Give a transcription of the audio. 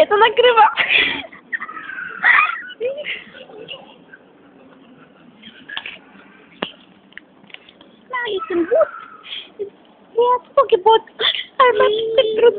Это накрыва. Nice and good. Yes, Pokebot. I'm a true